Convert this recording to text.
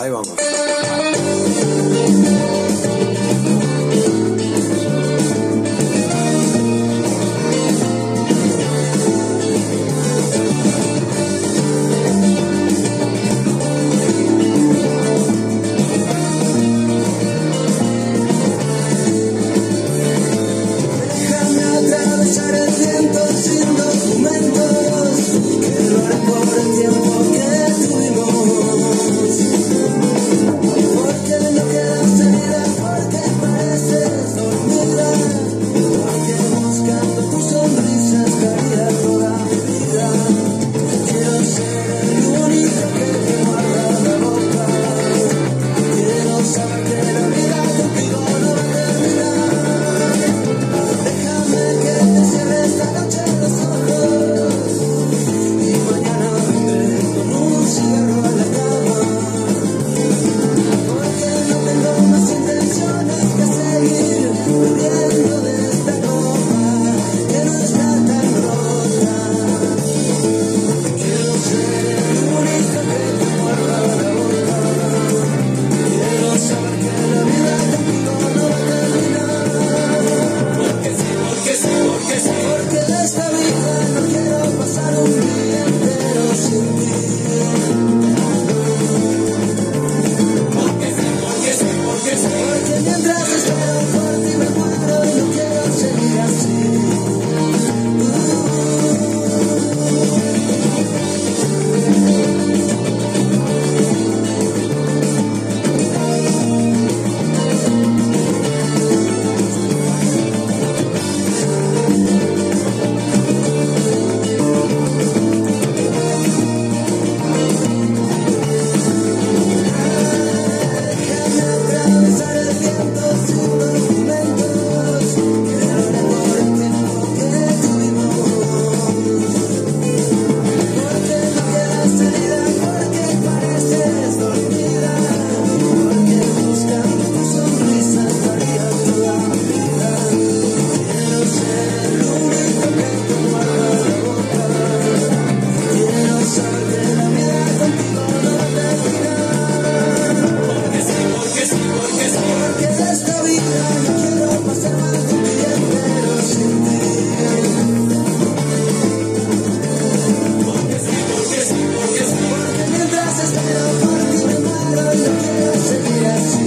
Ahí vamos. Yes.